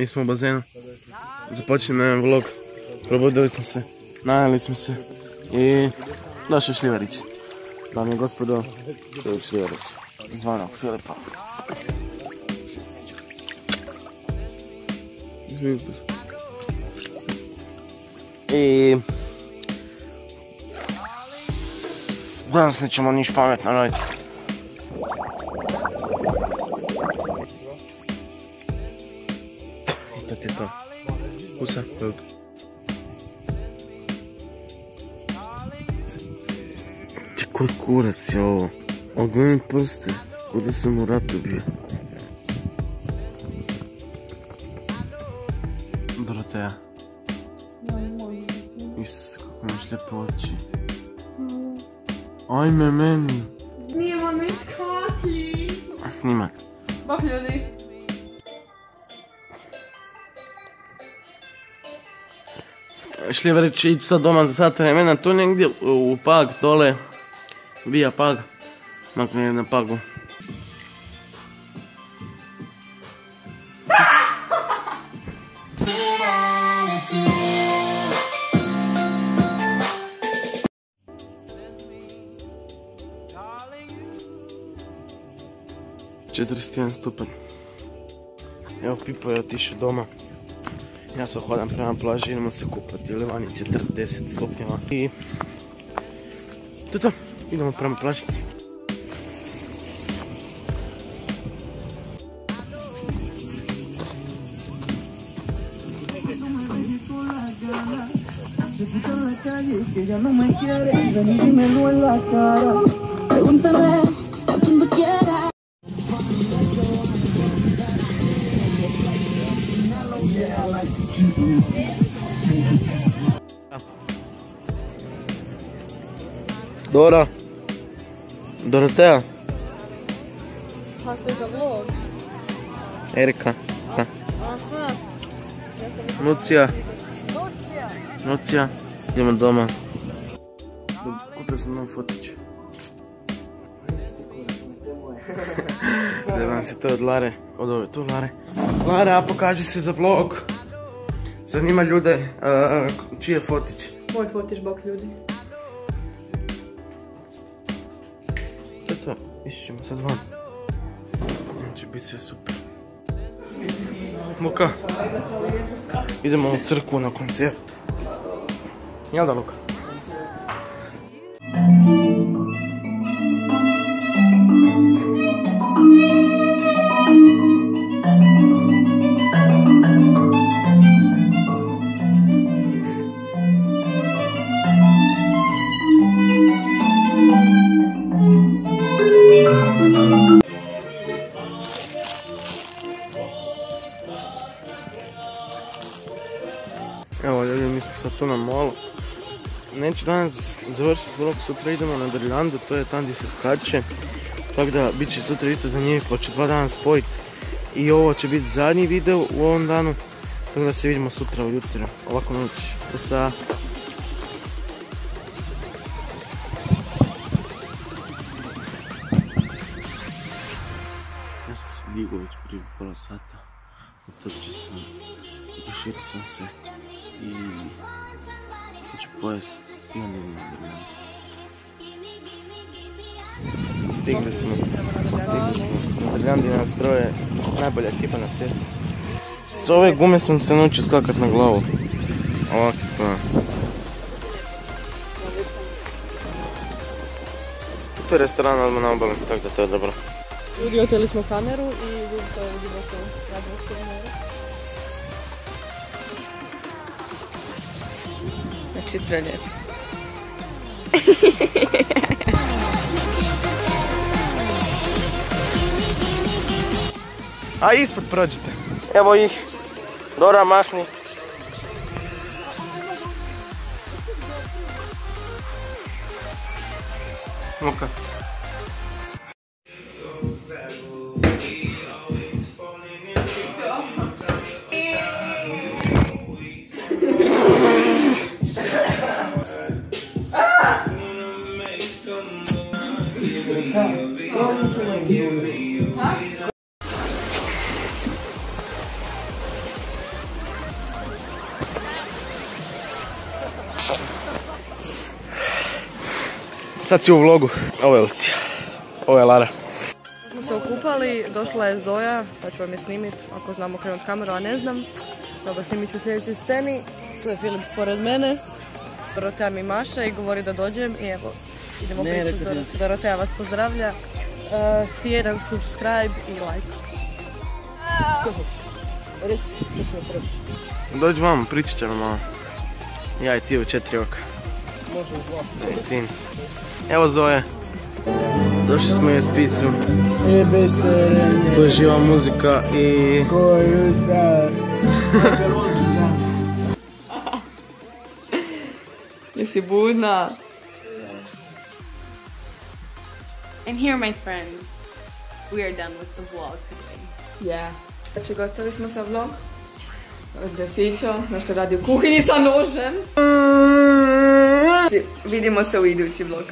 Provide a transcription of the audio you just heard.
Mi smo u bazenu. Započinjemo jedan vlog. Probudili smo se, najeli smo se i došao Šljivarić. Dame i gospodo, Filip Šljivarić. Zvano Filipa. I... Danas nećemo niš pametno raditi. To. Kusa, dok. Če koji kurac je ovo? Ogledam prste, kuda sam u ratu bio. Doroteja. Is, kako imaš lijepo oči. Ajme meni. Nije mami škaklji. Snimak. Bok ljudi. Šljivarić će ići sad doma za sat vremena, tu negdje u Pag, dole, Vija Pag, makne na Pagu. Četrdeset jedan. Evo Pipo je otišao doma. Ja sad hodam prema plaži, idemo se kupati, ili vani 40 stupnjeva. I... To to, idemo prema plažici. Que ya no me quiere, ven y dímelo en la cara. Pregúntame Dora. Dorotea. Za vlog? Erika. Da. Aha. Lucija. Lucija. Lucija. Idemo doma. Kupio sam nov fotić. Zevam se to od Lare. Od ove tu Lare. Lara, pokaži se za vlog. Zanima ljude a, čiji je fotić. Moj fotiš bok ljudi. Ići ćemo sad van. Će biti sve super. Luka. Idemo u crkvu na koncert. Jel da Luka? Tu na molu. Neću danas završiti vlog, sutra idemo na Drljandu, to je tam gdje se skače. Tako da, bit će sutra isto zanimljivo, pa ću dva dana spojiti. I ovo će biti zadnji video u ovom danu. Tako da se vidimo sutra ujutro, ovako noć. Usa. Ja sam se digao već prije pola sata. Utrčio sam, uduširio sam se i hoću pojesti i onda idem na Drljandu. Stigli smo, stigli smo. Na Drljandi nas troje, najbolja ekipa na svijetu. S ove gume sam se naučio skakat na glavu. Ovako, pa. To je restoran odmah na obali, tako da to je dobro. Ljudi, oteli smo kameru i vidite ovo duboko Jadransko more. Znači, prelijepo. A ispod prođite. Evo ih. Dora mahni. Luka. Sad si u vlogu. Ovo je Lucija. Ovo je Lara. Smo se okupali, došla je Zoja, pa ću vam je snimit, ako znamo krenut kameru, a ne znam. Dobro, snimit ću u sljedećoj sceni. Tu je Filip pored mene. Prvo mi Maša i govori da dođem i evo, idemo Ne, ti. Dor- Dorotea vas pozdravlja. Uh, svi jedan subscribe i like. Reci, to smo prvi. Dođi vam, pričat ćemo malo. Ja i ti u četiri oka. Može u I ti. Evo Zoje. Došli smo jesti picu. Tu je živa muzika i... Jesi budna? And here, my friends, we are done with the vlog today. Ja. Znači, gotovi smo sa vlog. Ovdje je Fićo, nešto radi u kuhinji sa nožem. Znači, vidimo se u idući vlog.